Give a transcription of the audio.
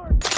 course.